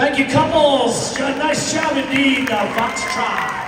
Thank you, couples. Nice job indeed, uh, Foxtrot.